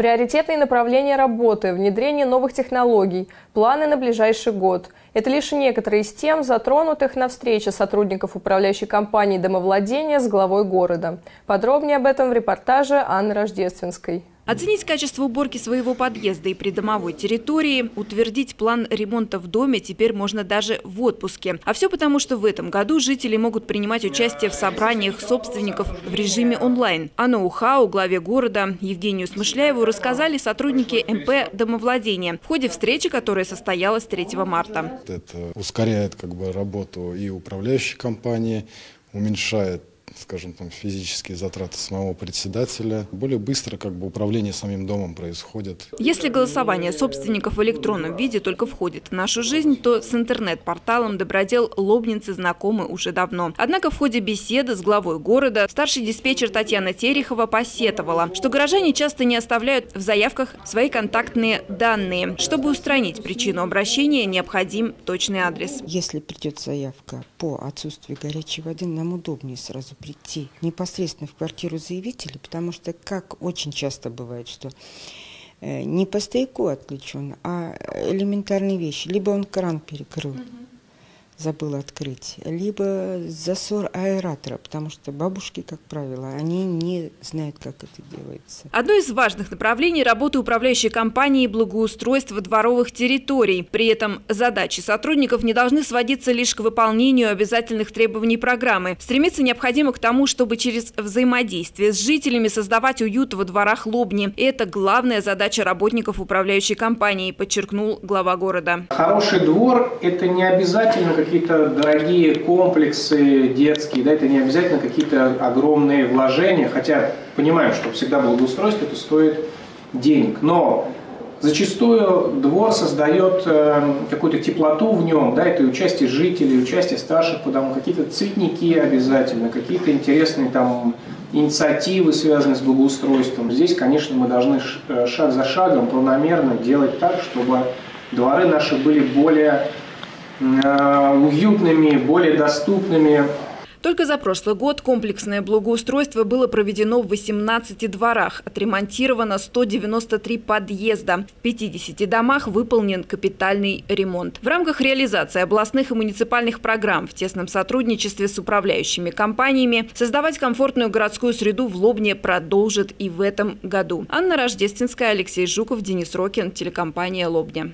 Приоритетные направления работы, внедрение новых технологий, планы на ближайший год. Это лишь некоторые из тем, затронутых на встрече сотрудников управляющей компании домовладения с главой города. Подробнее об этом в репортаже Анны Рождественской. Оценить качество уборки своего подъезда и придомовой территории, утвердить план ремонта в доме теперь можно даже в отпуске. А все потому, что в этом году жители могут принимать участие в собраниях собственников в режиме онлайн. О ноу-хау главе города Евгению Смышляеву рассказали сотрудники МП «Домовладения» в ходе встречи, которая состоялась 3 марта. Это ускоряет как бы, работу и управляющей компании, уменьшает скажем, там, физические затраты самого председателя. Более быстро как бы управление самим домом происходит. Если голосование собственников в электронном виде только входит в нашу жизнь, то с интернет-порталом Добродел Лобницы знакомы уже давно. Однако в ходе беседы с главой города старший диспетчер Татьяна Терехова посетовала, что горожане часто не оставляют в заявках свои контактные данные. Чтобы устранить причину обращения, необходим точный адрес. Если придет заявка по отсутствию горячей воды, нам удобнее сразу прийти непосредственно в квартиру заявителя, потому что, как очень часто бывает, что э, не по стояку отключен, а элементарные вещи. Либо он кран перекрыл, угу забыл открыть, либо засор аэратора, потому что бабушки, как правило, они не знают, как это делается. Одно из важных направлений работы управляющей компании – благоустройство дворовых территорий. При этом задачи сотрудников не должны сводиться лишь к выполнению обязательных требований программы. Стремиться необходимо к тому, чтобы через взаимодействие с жителями создавать уют во дворах Лобни. И это главная задача работников управляющей компании, подчеркнул глава города. Хороший двор – это не обязательно как какие-то дорогие комплексы детские, да, это не обязательно какие-то огромные вложения, хотя понимаем, что всегда благоустройство это стоит денег, но зачастую двор создает э, какую-то теплоту в нем, да, это участие жителей, участие старших по дому, какие-то цветники обязательно, какие-то интересные там инициативы, связанные с благоустройством. Здесь, конечно, мы должны э, шаг за шагом планомерно делать так, чтобы дворы наши были более уютными, более доступными. Только за прошлый год комплексное благоустройство было проведено в 18 дворах, отремонтировано 193 подъезда. В 50 домах выполнен капитальный ремонт. В рамках реализации областных и муниципальных программ в тесном сотрудничестве с управляющими компаниями создавать комфортную городскую среду в Лобне продолжит и в этом году. Анна Рождественская, Алексей Жуков, Денис Рокин, телекомпания «Лобня».